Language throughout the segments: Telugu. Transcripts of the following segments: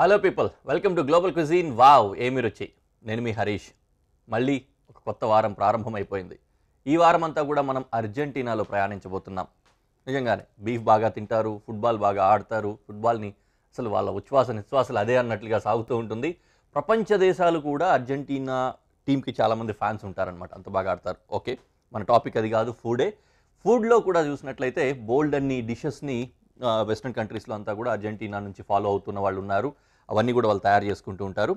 Hello people welcome to global cuisine wow ఏమి రుచి నేను మీ హరీష్. మళ్ళీ ఒక కొత్త వారం ప్రారంభమైపోయింది. ఈ వారం అంతా కూడా మనం అర్జెంటీనాలో ప్రయాణించబోతున్నాం. నిజంగానే బీఫ్ బాగా తింటారు ఫుట్బాల్ బాగా ఆడతారు ఫుట్బాల్ని అసలు వాళ్ళ ఉచ్ఛ్వాస నిశ్వాసాలు అదే అన్నట్లుగా సాగుతూ ఉంటుంది. ప్రపంచ దేశాలు కూడా అర్జెంటీనా టీంకి చాలామంది ఫ్యాన్స్ ఉంటారనమాట అంత బాగా ఆడతారు. ఓకే మన టాపిక్ అది కాదు ఫుడే. ఫుడ్లో కూడా చూసినట్లయితే బోల్డ్ అన్ని డిషెస్ని వెస్ట్రన్ కంట్రీస్లో అంతా కూడా అర్జెంటీనా నుంచి ఫాలో అవుతున్న వాళ్ళు ఉన్నారు. అవన్నీ కూడా వాళ్ళు తయారు చేసుకుంటూ ఉంటారు.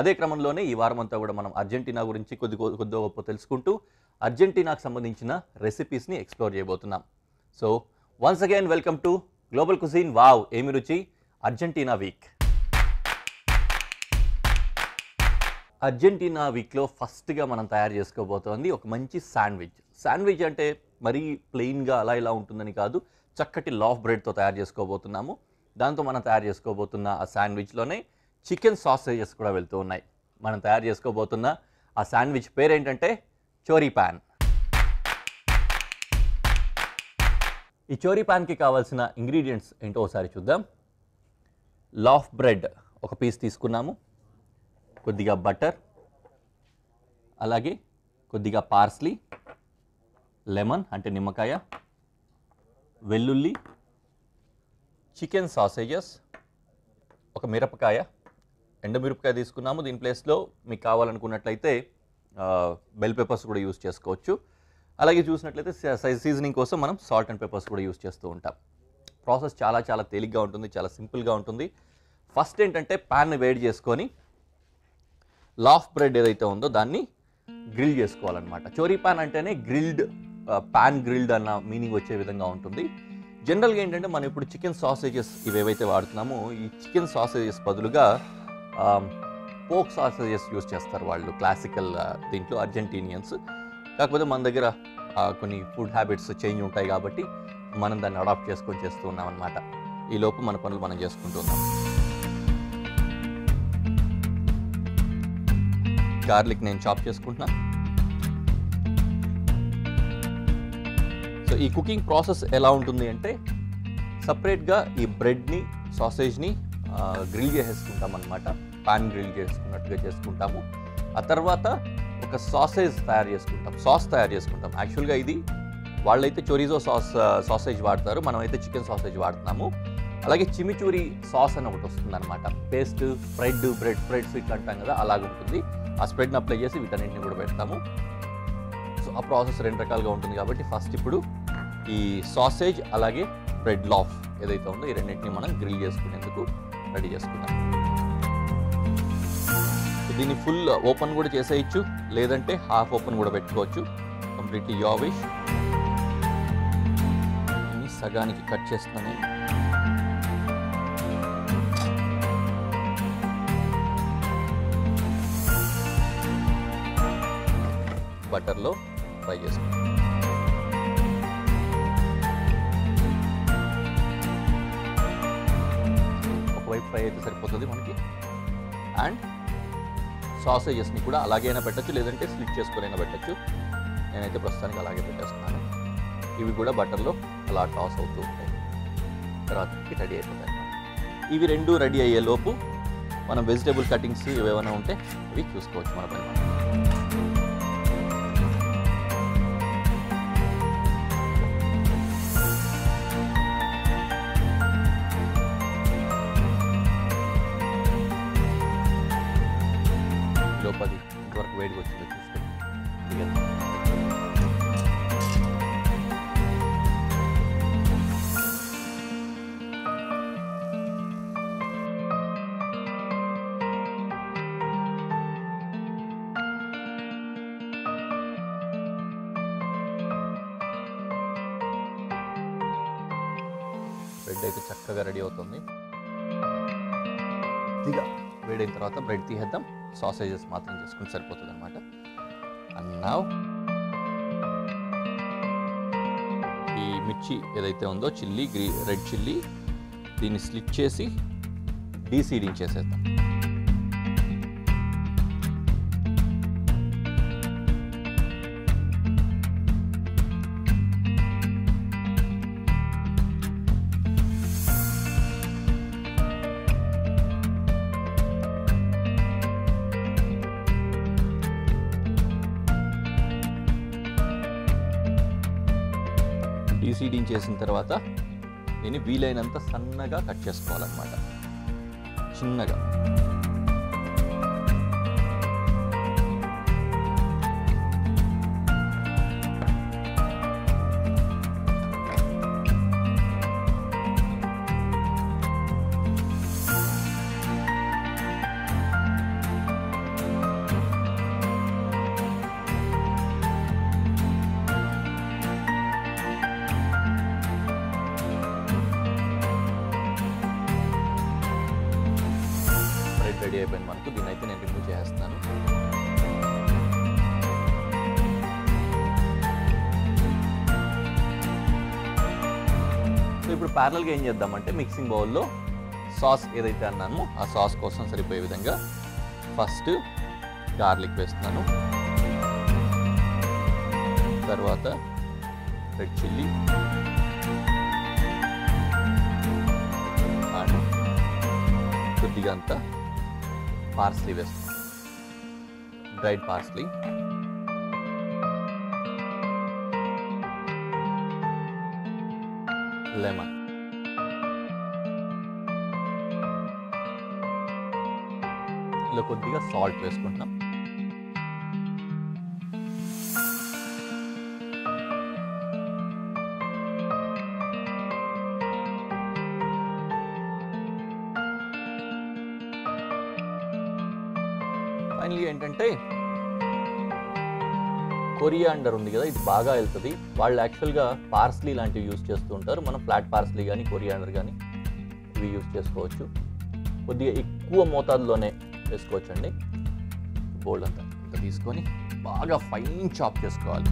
అదే క్రమంలోనే ఈ వారం అంతా కూడా మనం అర్జెంటీనా గురించి కొద్ది కొద్ది గొప్ప తెలుసుకుంటూ అర్జెంటీనాకు సంబంధించిన రెసిపీస్ని ఎక్స్ప్లోర్ చేయబోతున్నాం. So once again welcome to global cuisine wow ఏమి రుచి? అర్జెంటీనా వీక్ అర్జెంటీనా వీక్లో ఫస్ట్గా మనం తయారు చేసుకోబోతోంది ఒక మంచి శాండ్విచ్ శాండ్విచ్ అంటే మరీ ప్లెయిన్గా అలా ఇలా ఉంటుందని కాదు చక్కటి లాఫ్ బ్రెడ్తో తయారు చేసుకోబోతున్నాము. దాంతో మనం తయారు చేసుకోబోతున్న ఆ శాండ్విచ్లోనే చికెన్ సాసేజెస్ కూడా వెళ్తూ ఉన్నాయి. మనం తయారు చేసుకోబోతున్న ఆ శాండ్విచ్ పేరేంటంటే చోరీ పాన్ ఈ చోరీ పాన్కి కావాల్సిన ఇంగ్రీడియంట్స్ ఏంటో ఒకసారి చూద్దాం. లాఫ్ బ్రెడ్ ఒక పీస్ తీసుకున్నాము. కొద్దిగా బటర్ అలాగే కొద్దిగా పార్స్లీ లెమన్ అంటే నిమ్మకాయ వెల్లుల్లి చికెన్ సాసేజెస్ ఒక మిరపకాయ ఎండమిరపకాయ తీసుకున్నాము. దీని ప్లేస్లో మీకు కావాలనుకున్నట్లయితే బెల్ పెప్పర్స్ కూడా యూస్ చేసుకోవచ్చు. అలాగే చూసినట్లయితే సైజ్ సీజనింగ్ కోసం మనం సాల్ట్ అండ్ పెప్పర్స్ కూడా యూస్ చేస్తూ ఉంటాం. ప్రాసెస్ చాలా చాలా తేలిగ్గా ఉంటుంది చాలా సింపుల్గా ఉంటుంది. ఫస్ట్ ఏంటంటే ప్యాన్ని వేడి చేసుకొని లాఫ్ బ్రెడ్ ఏదైతే ఉందో దాన్ని గ్రిల్ చేసుకోవాలన్నమాట. చోరీ పాన్ అంటేనే గ్రిల్డ్ పాన్ గ్రిల్డ్ అన్న మీనింగ్ వచ్చే విధంగా ఉంటుంది. జనరల్గా ఏంటంటే మనం ఇప్పుడు చికెన్ సాసేజెస్ ఇవేవైతే వాడుతున్నామో ఈ చికెన్ సాసేజెస్ బదులుగా పోక్ సాసేజెస్ యూస్ చేస్తారు వాళ్ళు క్లాసికల్ దీంట్లో అర్జెంటీనియన్స్. కాకపోతే మన దగ్గర కొన్ని ఫుడ్ హ్యాబిట్స్ చేంజ్ ఉంటాయి కాబట్టి మనం దాన్ని అడాప్ట్ చేసుకొని చేస్తూ ఉన్నాం అనమాట ఈ లోపు మన పనులు మనం చేసుకుంటున్నాం గార్లిక్ నేను చాప్ చేసుకుంటున్నాను సో ఈ కుకింగ్ ప్రాసెస్ ఎలా ఉంటుంది అంటే సపరేట్గా ఈ బ్రెడ్ని సాసేజ్ని గ్రిల్ చేసేసుకుంటాం అనమాట పాన్ గ్రిల్ చేసుకున్నట్టుగా చేసుకుంటాము. ఆ తర్వాత ఒక సాసేజ్ తయారు చేసుకుంటాం. సాస్ తయారు చేసుకుంటాం. యాక్చువల్గా ఇది వాళ్ళైతే చొరిజో సాస్ సాసేజ్ వాడతారు. మనమైతే చికెన్ సాసేజ్ వాడుతున్నాము. అలాగే చిమిచూరి సాస్ అని ఒకటి వస్తుంది అనమాట పేస్ట్ స్ప్రెడ్ బ్రెడ్ స్ప్రెడ్స్ ఇట్లా అంటాం కదా అలాగ ఉంటుంది. ఆ స్ప్రెడ్ని అప్లై చేసి వీటన్నింటిని కూడా పెడతాము. సో ఆ ప్రాసెస్ రెండు రకాలుగా ఉంటుంది కాబట్టి ఫస్ట్ ఇప్పుడు ఈ సాసేజ్ అలాగే బ్రెడ్ లాఫ్ ఏదైతే ఉందో ఈ రెండింటిని మనం గ్రిల్ చేసుకునేందుకు రెడీ చేసుకుందాం. దీన్ని ఫుల్ ఓపెన్ కూడా చేసేయచ్చు లేదంటే హాఫ్ ఓపెన్ కూడా పెట్టుకోవచ్చు. కంప్లీట్లీ యావిష్ దీన్ని సగానికి కట్ చేస్తున్నాను బటర్లో ఫ్రై చేసుకుంటాం అయితే సరిపోతుంది మనకి. అండ్ సాసేజెస్ని కూడా అలాగైనా పెట్టచ్చు లేదంటే స్లిట్ చేసుకునైనా పెట్టచ్చు. నేనైతే ప్రస్తుతానికి అలాగే పెట్టేస్తున్నాను. ఇవి కూడా బటర్లో అలా టాస్ అవుతూ ఉంటాయి. తర్వాత రెడీ అయిపోతాయి. ఇవి రెండు రెడీ అయ్యే లోపు మనం వెజిటేబుల్ కటింగ్స్ ఏమైనా ఉంటే ఇవి చూసుకోవచ్చు మన పైన అయితే చక్కగా రెడీ అవుతుంది. ఇదిగా వేడైన తర్వాత బ్రెడ్ తీసేద్దాం. సాసేజెస్ మాత్రం చేసుకుని సరిపోతుంది అనమాట అన్నావు ఈ మిర్చి ఏదైతే ఉందో చిల్లీ గ్రీ రెడ్ చిల్లీ దీన్ని స్లిట్ చేసి డీసీడింగ్ చేసేద్దాం. డీసీడింగ్ చేసిన తర్వాత దీన్ని వీలైనంత సన్నగా కట్ చేసుకోవాలన్నమాట. చిన్నగా. అయిపోయింది మనకు. దీన్ని అయితే నేను రిమూవ్ చేసేస్తాను సో ఇప్పుడు ప్యారల్గా ఏం చేద్దామంటే మిక్సింగ్ బౌల్లో సాస్ ఏదైతే అన్నామో ఆ సాస్ కోసం సరిపోయే విధంగా ఫస్ట్ గార్లిక్ వేస్తున్నాను. తర్వాత రెడ్ చిల్లీ కొద్దిగా అంతా పార్స్లీ వేస్తాం డ్రైడ్ పార్స్లీ లెమన్ ఇలా కొద్దిగా సాల్ట్ వేసుకుంటున్నాం. కొరియాండర్ ఉంది కదా ఇది బాగా వెళ్తుంది. వాళ్ళు యాక్చువల్గా పార్స్లీ లాంటివి యూస్ చేస్తూ ఉంటారు. మనం ఫ్లాట్ పార్స్లీ కానీ కొరియాండర్ కానీ ఇవి యూస్ చేసుకోవచ్చు. కొద్దిగా ఎక్కువ మోతాదులోనే వేసుకోవచ్చండి. బోల్డ్ అంతా తీసుకొని బాగా ఫైన్ చాప్ చేసుకోవాలి.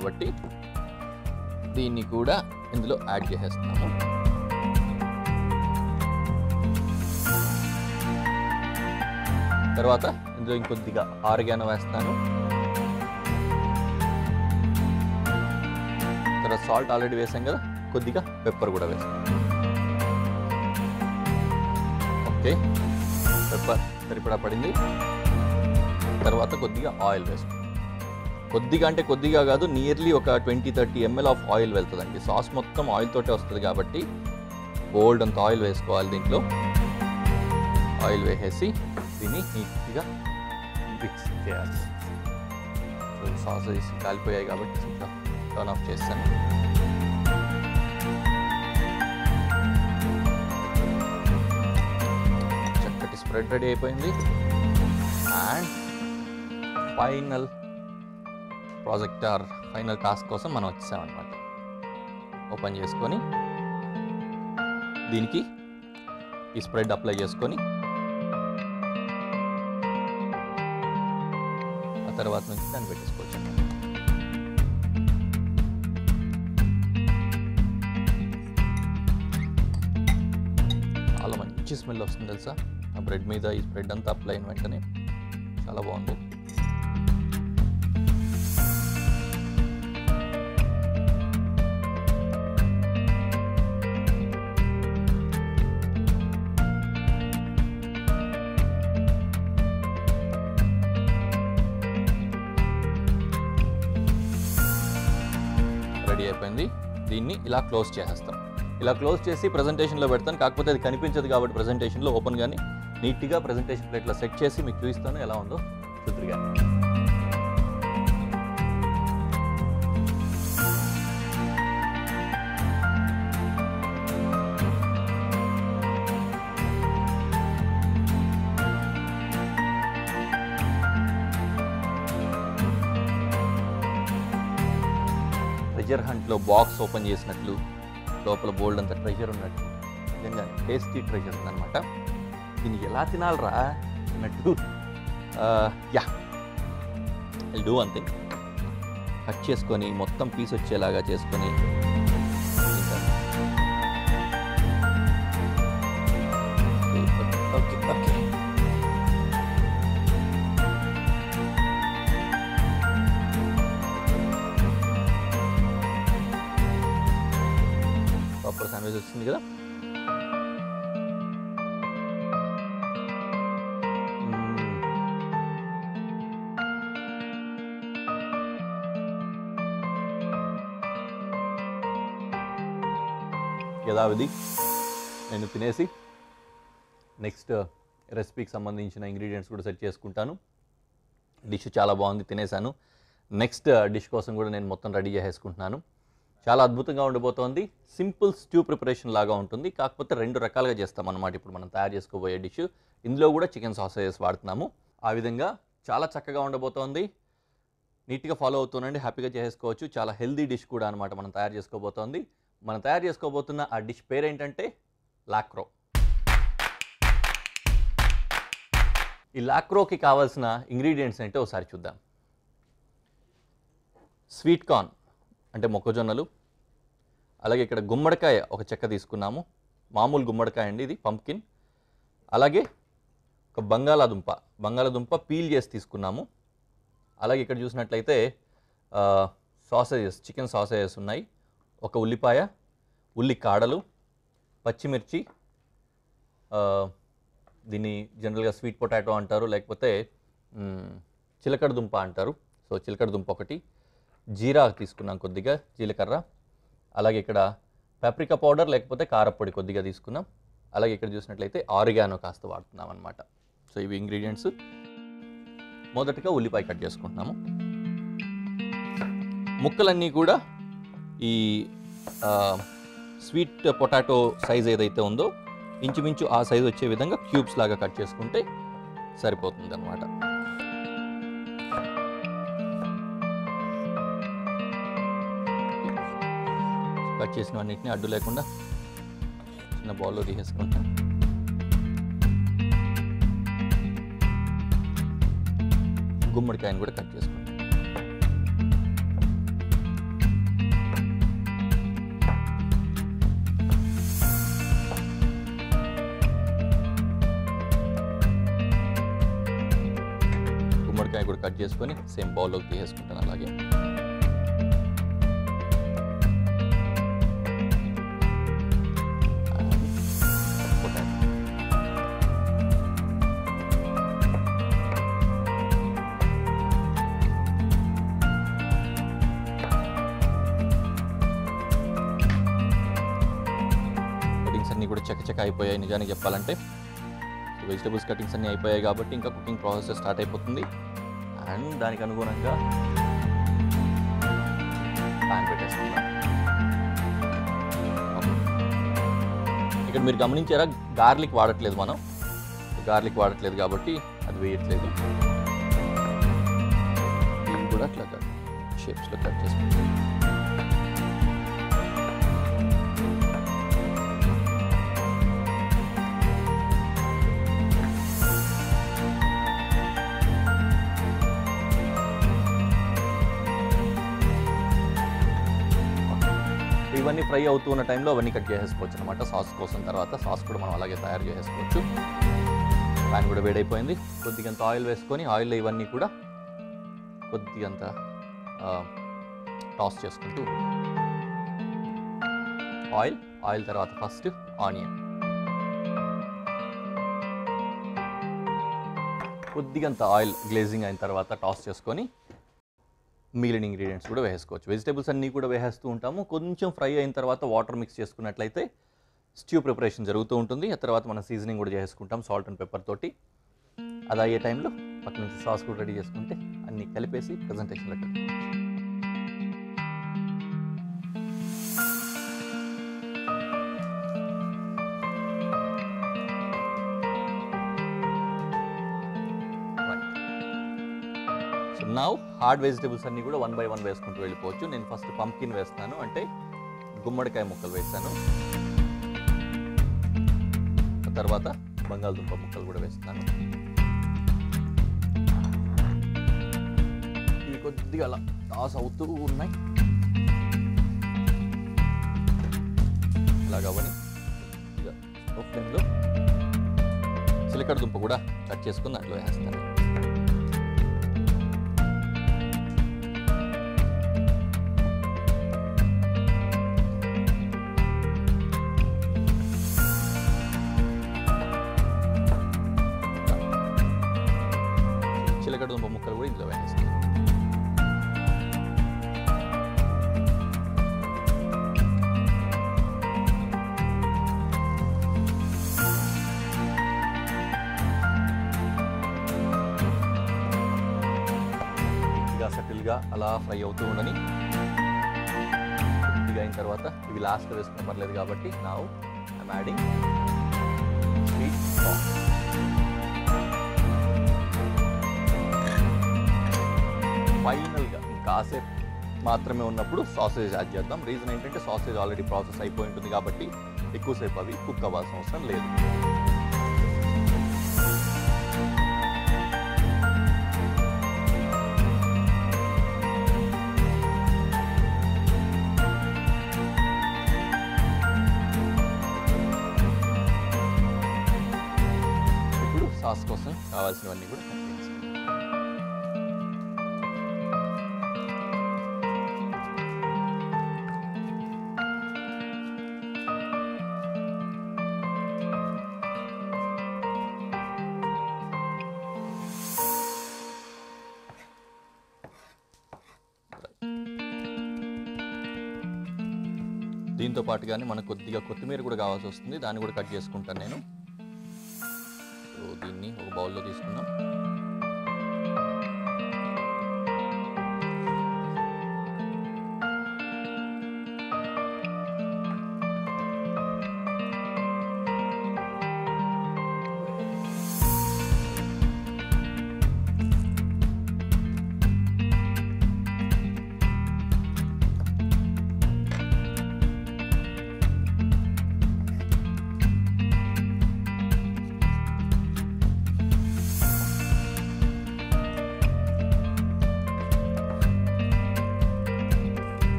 కాబట్టి దీన్ని కూడా ఇందులో యాడ్ చేసేస్తున్నాము. తర్వాత ఇందులో ఇంకొద్దిగా ఆరుగాన వేస్తాను. తర్వాత సాల్ట్ ఆల్రెడీ వేసాం కదా కొద్దిగా పెప్పర్ కూడా వేస్తాను. ఓకే పెప్పర్ సరిపడా పడింది. తర్వాత కొద్దిగా ఆయిల్ వేసుకుంటాం కొద్దిగా అంటే కొద్దిగా కాదు నియర్లీ ఒక twenty thirty ML of oil వెళ్తుందండి. సాస్ మొత్తం ఆయిల్ తోటే వస్తుంది కాబట్టి బోల్డ్ అంత ఆయిల్ వేసుకోవాలి దీంట్లో. ఆయిల్ వేసేసి దీన్ని నీట్గా మిక్స్ చేయాలి. సాస్ వేసి కాలిపోయాయి కాబట్టి ఇంకా టర్న్ ఆఫ్ చేస్తాను. చక్కటి స్ప్రెడ్ రెడీ అయిపోయింది. And final project or final task కోసం మనం వచ్చామన్నమాట. ఓపెన్ చేసుకొని దీనికి ఈ స్ప్రెడ్ అప్లై చేసుకొని ఆ తర్వాత నుంచి దాన్ని పెట్టేసుకోవచ్చు. చాలా మంచి స్మెల్ వస్తుంది తెలుసా? ఆ బ్రెడ్ మీద ఈ స్ప్రెడ్ అంతా అప్లై అయిన వెంటనే చాలా బాగుంది. అయిపోయింది. దీన్ని ఇలా క్లోజ్ చేసేస్తాం. ఇలా క్లోజ్ చేసి ప్రజెంటేషన్లో పెడతాను. కాకపోతే అది కనిపించదు కాబట్టి ప్రజెంటేషన్లో ఓపెన్ కానీ నీట్గా ప్రజెంటేషన్ ప్లేట్లో సెట్ చేసి మీకు చూపిస్తాను. ఎలా ఉందో చూద్దరుగా. ట్రెజర్ బాక్స్ ఓపెన్ చేసినట్లు లోపల బోల్డ్ అంత ట్రెజర్ ఉన్నట్టు నిజంగా టేస్టీ ట్రెజర్ ఉందన్నమాట. దీన్ని ఎలా తినాలరా అన్నట్టు యా. డూ అంతే కట్ చేసుకొని మొత్తం పీస్ వచ్చేలాగా చేసుకొని యథావిధి. నేను తినేసి నెక్స్ట్ రెసిపీకి సంబంధించిన ఇంగ్రీడియంట్స్ కూడా సెట్ చేసుకుంటాను. డిష్ చాలా బాగుంది తినేసాను నెక్స్ట్ డిష్ కోసం కూడా నేను మొత్తం రెడీ చేసేసుకుంటున్నాను. చాలా అద్భుతంగా ఉండబోతోంది సింపుల్ స్ట్యూ ప్రిపరేషన్ లాగా ఉంటుంది. కాకపోతే రెండు రకాలుగా చేస్తాం అన్నమాట ఇప్పుడు మనం తయారు చేసుకోబోయే డిష్. ఇందులో కూడా చికెన్ సాసేజెస్ వాడుతున్నాము. ఆ విధంగా చాలా చక్కగా ఉండబోతోంది. నీట్గా ఫాలో అవుతుందండి హ్యాపీగా చేసుకోవచ్చు చాలా హెల్దీ డిష్ కూడా అనమాట మనం తయారు చేసుకోబోతోంది. మనం తయారు చేసుకోబోతున్న ఆ డిష్ పేరేంటంటే లాక్రో. ఈ లాక్రోకి కావాల్సిన ఇంగ్రీడియంట్స్ ఏంటో ఒకసారి చూద్దాం. స్వీట్ కార్న్ అంటే మొక్కజొన్నలు. అలాగే ఇక్కడ గుమ్మడికాయ ఒక చెక్క తీసుకున్నాము. మామూలు గుమ్మడికాయ అండి ఇది పంప్కిన్. అలాగే ఒక బంగాళాదుంప బంగాళాదుంప పీల్ చేసి తీసుకున్నాము. అలాగే ఇక్కడ చూసినట్లయితే సాసేజెస్ చికెన్ సాసేజెస్ ఉన్నాయి. ఒక ఉల్లిపాయ ఉల్లి కాడలు పచ్చిమిర్చి దీన్ని జనరల్గా స్వీట్ పొటాటో అంటారు లేకపోతే చిలకడ దుంప అంటారు. సో చిలకడ దుంప ఒకటి. జీరా తీసుకున్నాం కొద్దిగా జీలకర్ర. అలాగే ఇక్కడ పాప్రికా పౌడర్ లేకపోతే కారపొడి కొద్దిగా తీసుకున్నాం. అలాగే ఇక్కడ చూసినట్లయితే ఆరిగానో కాస్త వాడుతున్నాం అనమాట సో ఇవి ఇంగ్రీడియంట్స్ మొదటగా ఉల్లిపాయ కట్ చేసుకుంటున్నాము. ముక్కలన్నీ కూడా ఈ స్వీట్ పొటాటో సైజ్ ఏదైతే ఉందో ఇంచుమించు ఆ సైజ్ వచ్చే విధంగా క్యూబ్స్ లాగా కట్ చేసుకుంటే సరిపోతుంది అనమాట కట్ చేసిన అన్నింటినీ అడ్డు లేకుండా చిన్న బౌల్లో తీసేసుకుంటాం. గుమ్మడికాయని కూడా కట్ చేసుకుంటాం. గుమ్మడికాయ కూడా కట్ చేసుకొని సేమ్ బౌల్లోకి తీసేసుకుంటాను అలాగే And potato. కటింగ్స్ అన్నీ కూడా చకచక అయిపోయాయి నిజానికి చెప్పాలంటే వెజిటబుల్స్ కటింగ్స్ అన్నీ అయిపోయాయి కాబట్టి ఇంకా కుకింగ్ ప్రాసెస్ స్టార్ట్ అయిపోతుంది అండ్ దానికి అనుగుణంగా ప్యాన్ పెట్టేసుకుందాం. ఇక్కడ మీరు గమనించారా? గార్లిక్ వాడట్లేదు మనం. గార్లిక్ వాడట్లేదు కాబట్టి అది వేయట్లేదు. ఇది కూడా అట్లా షేప్స్లో కట్ చేసుకుంటాం ఇవన్నీ ఫ్రై అవుతూ ఉన్న టైంలో అవన్నీ కట్ చేసేసుకోవచ్చు అనమాట సాస్ కోసం తర్వాత సాస్ కూడా మనం అలాగే తయారు చేసేసుకోవచ్చు. ప్యాన్ కూడా వేడైపోయింది. కొద్దిగంత ఆయిల్ వేసుకొని ఆయిల్లో ఇవన్నీ కూడా కొద్దిగంత టాస్ చేసుకుంటూ ఆయిల్ ఆయిల్ తర్వాత ఫస్ట్ ఆనియన్. కొద్దిగంత ఆయిల్ గ్లేజింగ్ అయిన తర్వాత టాస్ చేసుకొని మిగిలిన ఇంగ్రీడియంట్స్ కూడా వేసుకోవచ్చు వెజిటేబుల్స్ అన్నీ కూడా వేసేస్తూ ఉంటాము. కొంచెం ఫ్రై అయిన తర్వాత వాటర్ మిక్స్ చేసుకున్నట్లయితే స్ట్యూ ప్రిపరేషన్ జరుగుతూ ఉంటుంది. ఆ తర్వాత మనం సీజనింగ్ కూడా చేసుకుంటాం సాల్ట్ అండ్ పెప్పర్ తోటి. అది అయ్యే టైంలో పక్క నుంచి సాస్ కూడా రెడీ చేసుకుంటే అన్నీ కలిపేసి ప్రజెంటేషన్లో నా హార్డ్ వెజిటేబుల్స్ అన్నీ కూడా వన్ బై వన్ వేసుకుంటూ వెళ్ళిపోవచ్చు. నేను ఫస్ట్ పంప్కిన్ వేస్తాను అంటే గుమ్మడికాయ ముక్కలు వేస్తాను తర్వాత బంగాళదుంప ముక్కలు కూడా వేస్తాను ఇవి కొద్దిగా అలా టాస్ అవుతూ ఉన్నాయి. అలాగ అవని ఇక ఫ్లేమ్లో. చిలకడ దుంప కూడా కట్ చేసుకుని దాంట్లో వేస్తాను. కొద్దిగా అలా ఫ్రై అవుతూ ఉండని. కొద్దిగా అయిన తర్వాత ఇవి లాస్ట్ వేసుకున్న పర్లేదు కాబట్టి నా ఐమ్ యాడింగ్ స్వీట్ ఫైనల్గా కాసేపు మాత్రమే ఉన్నప్పుడు సాసేజ్ యాడ్ చేద్దాం. రీజన్ ఏంటంటే సాసేజ్ ఆల్రెడీ ప్రాసెస్ అయిపోయి ఉంటుంది కాబట్టి ఎక్కువసేపు అవి కుక్ అవ్వాల్సిన అవసరం లేదు. కావాల్సినవన్నీ కూడా దీంతో పాటుగానే మనకు కొద్దిగా కొత్తిమీర కూడా కావాల్సి వస్తుంది. దాన్ని కూడా కట్ చేసుకుంటాను నేను. సో దీన్ని ఒక బౌల్లో తీసుకుందాం ఓకే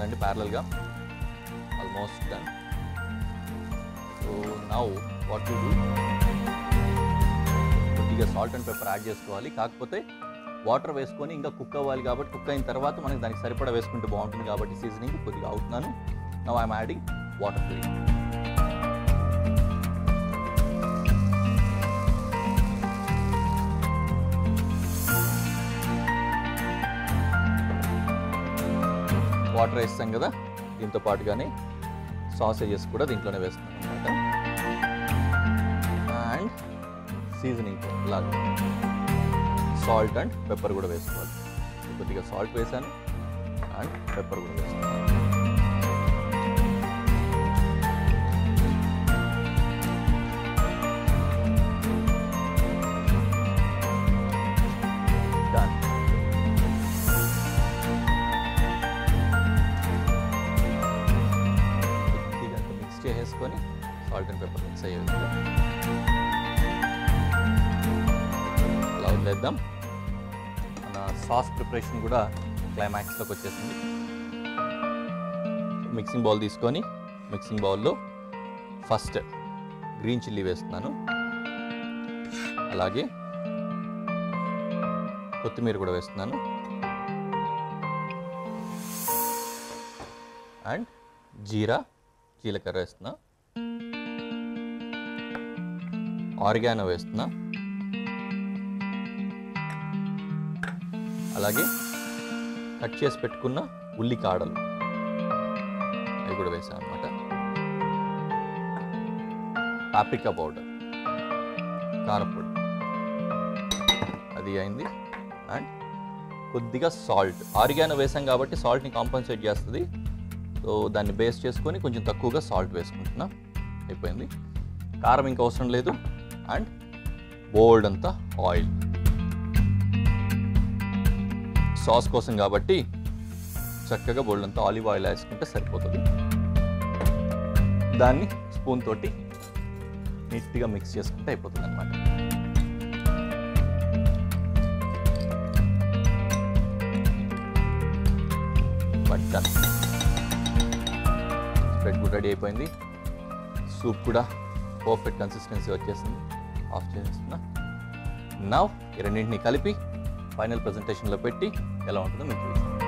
ప్రాసెస్ అయిపోయిందండి ప్యారలల్గా almost done so now what to do కొద్దిగా సాల్ట్ అండ్ పెప్పర్ యాడ్ చేసుకోవాలి. కాకపోతే వాటర్ వేసుకొని ఇంకా కుక్ అవ్వాలి కాబట్టి కుక్ అయిన తర్వాత మనకి దానికి సరిపడా వేసుకుంటే బాగుంటుంది కాబట్టి సీజనింగ్ కొద్దిగా అవుతున్నాను. Now I'm adding water to water వేస్తాం కదా దీంతో పాటుగానే సాసేజెస్ కూడా దీంట్లోనే వేస్తాం అనమాట అండ్ సీజనింగ్ లాగా సాల్ట్ అండ్ పెప్పర్ కూడా వేసుకోవాలి. కొద్దిగా సాల్ట్ వేసాను. అండ్ పెప్పర్ కూడా వేసాను సాస్ ప్రిపరేషన్ కూడా క్లైమాక్స్లోకి వచ్చేసింది. మిక్సింగ్ బౌల్ తీసుకొని మిక్సింగ్ బౌల్లో ఫస్ట్ గ్రీన్ చిల్లీ వేస్తున్నాను. అలాగే కొత్తిమీర కూడా వేస్తున్నాను. అండ్ జీరా జీలకర్ర వేస్తున్నా. ఆరిగానో వేస్తున్నా. అలాగే కట్ చేసి పెట్టుకున్న ఉల్లి కాడలు. అవి కూడా వేసాను అనమాట పాప్రికా పౌడర్ కారపొడి. అది అయింది. అండ్ కొద్దిగా సాల్ట్ ఆరిగానో వేసాం కాబట్టి సాల్ట్ని కాంపన్సేట్ చేస్తుంది. సో దాన్ని బేస్ చేసుకొని కొంచెం తక్కువగా సాల్ట్ వేసుకుంటున్నా. అయిపోయింది. కారం ఇంకా అవసరం లేదు. అండ్ బోల్డ్ అంతా ఆయిల్ సాస్ కోసం కాబట్టి చక్కగా బోల్డ్ అంతా ఆలివ్ ఆయిల్ వేసుకుంటే సరిపోతుంది. దాన్ని స్పూన్ తోటి నీట్గా మిక్స్ చేసుకుంటే అయిపోతుంది అనమాట బట్ స్ప్రెడ్ కూడా రెడీ అయిపోయింది. సూప్ కూడా పర్ఫెక్ట్ కన్సిస్టెన్సీ వచ్చేసింది. ఆఫ్ చేస్తున్నా నవ్ ఈ రెండింటిని కలిపి ఫైనల్ ప్రజెంటేషన్లో పెట్టి ఎలా ఉంటుందో మీకు చూపిస్తాను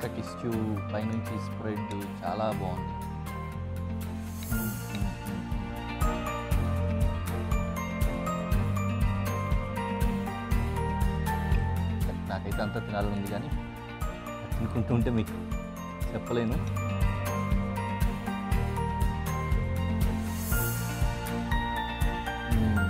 కట్టి స్ట్యూ పైనుంచి స్ప్రెడ్ చాలా బాగుంది నాకైతే అంత తినాలని ఉంది కానీ తినుకుంటుంటే మీకు చెప్పలేను. Hmm.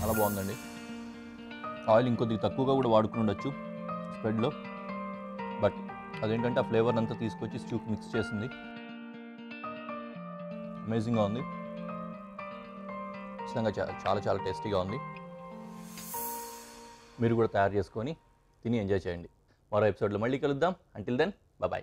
చాలా బాగుందండి. ఆయిల్ ఇంకొద్దిగా తక్కువగా కూడా వాడుకుని ఉండొచ్చు స్ప్రెడ్లో. అదేంటంటే ఆ ఫ్లేవర్ అంతా తీసుకొచ్చి స్ట్యూకి మిక్స్ చేసింది. అమేజింగ్గా ఉంది. ఖచ్చితంగా చాలా చాలా టేస్టీగా ఉంది. మీరు కూడా తయారు చేసుకొని తిని ఎంజాయ్ చేయండి. మరో ఎపిసోడ్లో మళ్ళీ కలుద్దాం. Until then bye